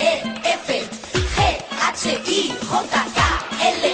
E, F, G, H, I, J, K, L,